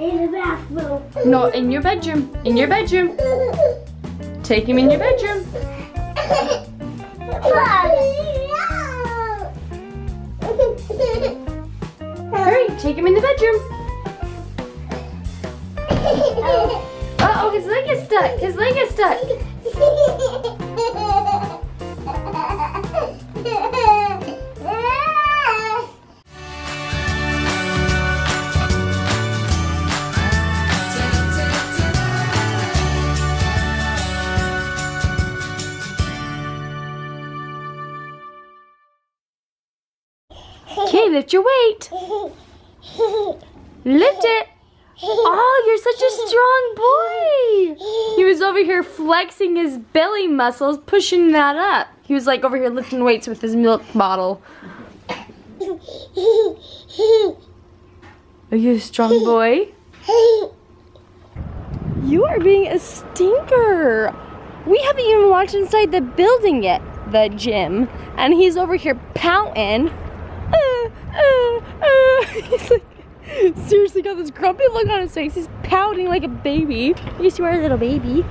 In the bathroom. No, in your bedroom. In your bedroom. Take him in your bedroom. Hurry, take him in the bedroom. Uh oh, his leg is stuck. His leg is stuck. lift your weight. Lift it. Oh, you're such a strong boy. He was over here flexing his belly muscles, pushing that up. He was like over here lifting weights with his milk bottle. Are you a strong boy? You are being a stinker. We haven't even walked inside the building yet, the gym, and he's over here pouting. He's like, seriously got this grumpy look on his face. He's pouting like a baby. You see, a little baby.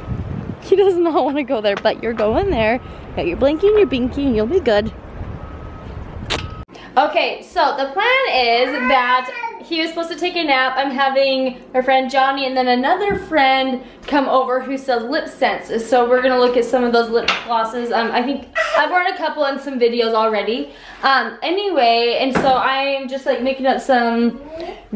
He does not want to go there, but you're going there. Got your blinky and your binky, and you'll be good. Okay, so the plan is that he was supposed to take a nap. I'm having our friend Jony and then another friend come over who sells LipSense. So we're gonna look at some of those lip glosses. Um, I think I've worn a couple in some videos already. Um, anyway, and so I'm just like making up some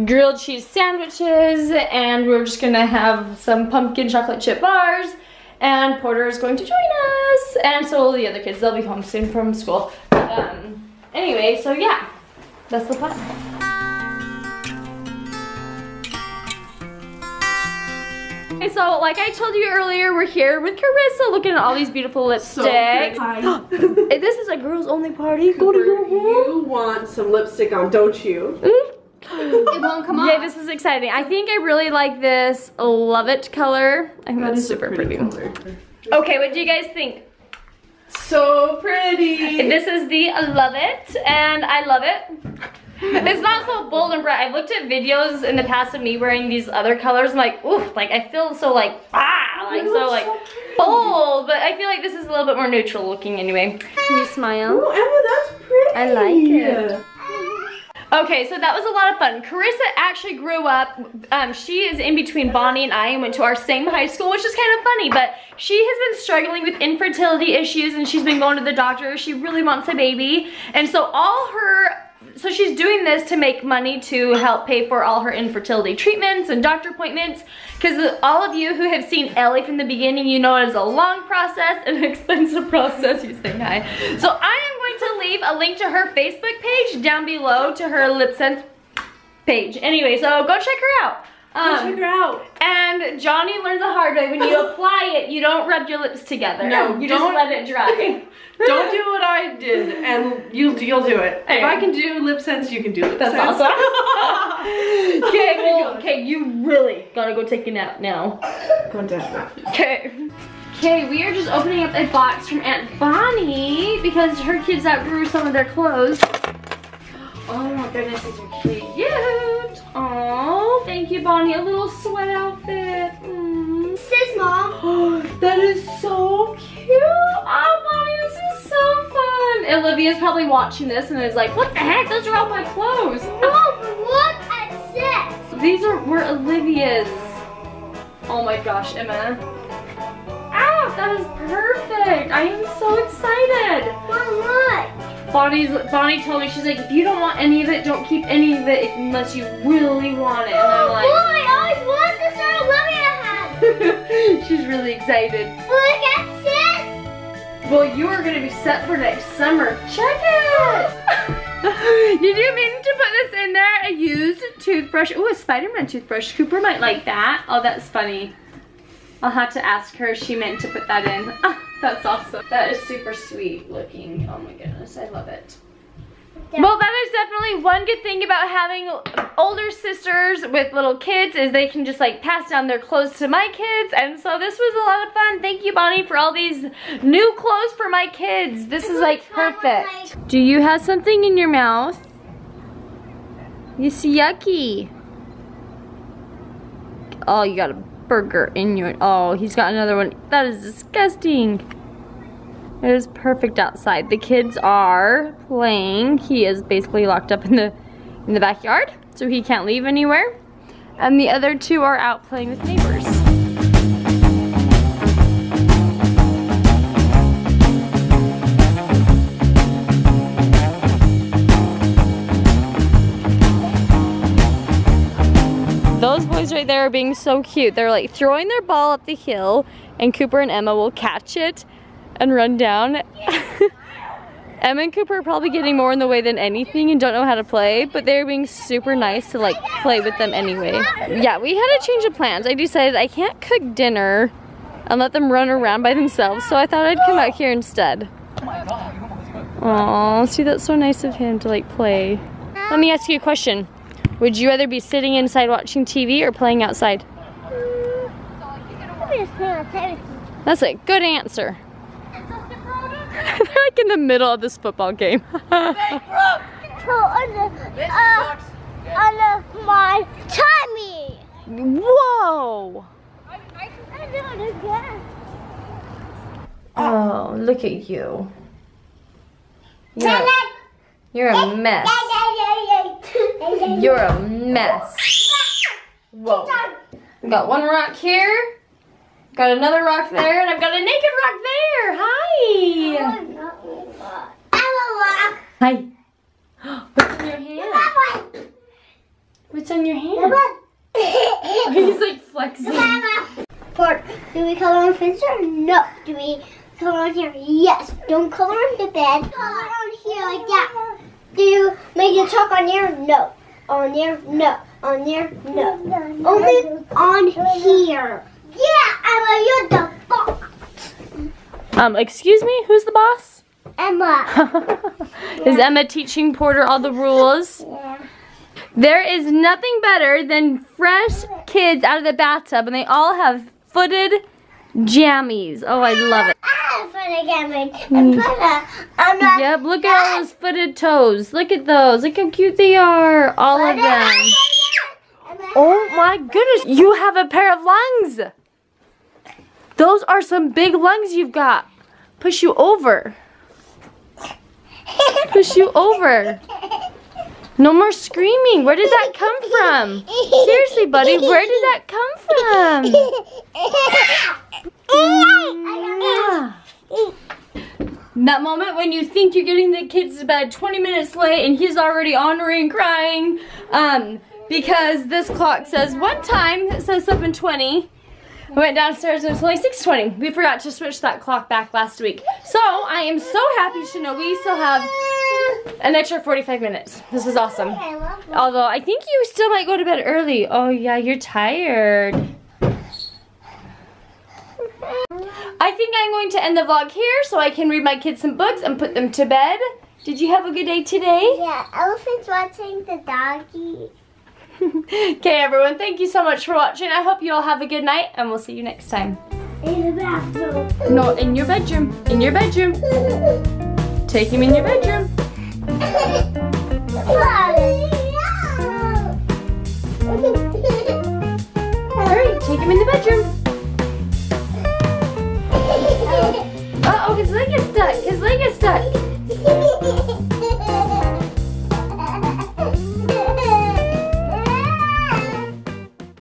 grilled cheese sandwiches and we're just gonna have some pumpkin chocolate chip bars and Porter is going to join us. And so will the other kids. They'll be home soon from school. But, um, anyway, so yeah, that's the plan. Okay, so like I told you earlier, we're here with Carissa looking at all these beautiful lipsticks. Hi. this is a girls only party. Go to your room. You want some lipstick on, don't you? It won't come off. Yeah, this is exciting. I think I really like this Love It color. I think that's is a super pretty. color. Okay, what do you guys think? So pretty. This is the Love It, and I love it. It's not so bold and bright. I've looked at videos in the past of me wearing these other colors. I'm like, ooh, like I feel so like, ah, like so like bold. But I feel like this is a little bit more neutral looking anyway. Can you smile? Oh, Emma, that's pretty. I like it. Okay, so that was a lot of fun. Carissa actually grew up, um, she is in between Bonnie and I and went to our same high school, which is kind of funny, but she has been struggling with infertility issues and she's been going to the doctor. She really wants a baby. And so all her so she's doing this to make money to help pay for all her infertility treatments and doctor appointments because all of you who have seen Ellie from the beginning, you know it is a long process and an expensive process, you saying hi. So I am going to leave a link to her Facebook page down below to her lip sense page. Anyway, so go check her out. Go um, check her out. And Jony learned the hard way, when you apply it, you don't rub your lips together. No, you just don't- let it dry. Don't do I did, and you'll you'll do it. Hey. If I can do lip sense, you can do lip That's sense. awesome. okay, well, okay, you really gotta go take a nap now. Going down. Okay. Okay, we are just opening up a box from Aunt Bonnie because her kids outgrew some of their clothes. Oh my goodness, these are cute. Oh, thank you, Bonnie. A little sweat outfit. Mm. Sis, mom. that is so Olivia's probably watching this and is like, what the heck? Those are all my clothes. Mom, look at this. These are were Olivia's. Oh my gosh, Emma. Ah, that is perfect. I am so excited. Mom, look. Bonnie's Bonnie told me she's like, if you don't want any of it, don't keep any of it unless you really want it. And Oh, I'm boy, like, I always wanted this Olivia hat. she's really excited. Look at. Well, you are gonna be set for next summer. Check it. Did you mean to put this in there? A used toothbrush. Ooh, a Spider-Man toothbrush. Cooper might like that. Oh, that's funny. I'll have to ask her if she meant to put that in. Ah, that's awesome. That is super sweet looking. Oh my goodness, I love it. Well, that is definitely one good thing about having older sisters with little kids is they can just like pass down their clothes to my kids. And so this was a lot of fun. Thank you, Bonnie, for all these new clothes for my kids. This is like perfect. Do you have something in your mouth? You see yucky. Oh, you got a burger in your, oh, he's got another one. That is disgusting. It is perfect outside. The kids are playing. He is basically locked up in the in the backyard, so he can't leave anywhere. And the other two are out playing with neighbors. Those boys right there are being so cute. They're like throwing their ball up the hill and Cooper and Emma will catch it and run down. Emma and Cooper are probably getting more in the way than anything and don't know how to play, but they're being super nice to like play with them anyway. Yeah, we had a change of plans. I decided I can't cook dinner and let them run around by themselves, so I thought I'd come out here instead. Aw, see that's so nice of him to like play. Let me ask you a question. Would you rather be sitting inside watching TV or playing outside? That's a good answer. Like in the middle of this football game. Uh, my tummy. Whoa! Oh, look at you. You're, you're a mess. You're a mess. Whoa. Got one rock here. Got another rock there, and I've got a naked rock there. Hi. Hi. What's in your hand? What's on your hand? He's like flexing. Port, do we color on fence or no? Do we color on here? Yes. Don't color on the bed. Color on here like that. Do you make a chalk on here? No. On there? No. On there? No. Only on here. Yeah, Emma, you're the boss. Um, excuse me, who's the boss? Emma. Is Emma teaching Porter all the rules? Yeah. There is nothing better than fresh kids out of the bathtub and they all have footed jammies. Oh, I love it. I'm gonna get my. I'm gonna. I'm not. Yep, look at all those footed toes. Look at those. Look how cute they are. All of them. Oh my goodness, you have a pair of lungs. Those are some big lungs you've got. Push you over. Push you over. No more screaming. Where did that come from? Seriously, buddy, where did that come from? That moment when you think you're getting the kids to bed 20 minutes late and he's already ornery and crying. Um, because this clock says one time, it says 720. We went downstairs and it's only 6.20. We forgot to switch that clock back last week. So I am so happy to know we still have an extra 45 minutes. This is awesome. Although I think you still might go to bed early. Oh yeah, you're tired. I think I'm going to end the vlog here so I can read my kids some books and put them to bed. Did you have a good day today? Yeah, elephant's watching the doggy. okay, everyone, thank you so much for watching. I hope you all have a good night, and we'll see you next time. In the bathroom. No, in your bedroom. In your bedroom. Take him in your bedroom. Hurry, take him in the bedroom. Uh-oh, his leg is stuck. His leg is stuck.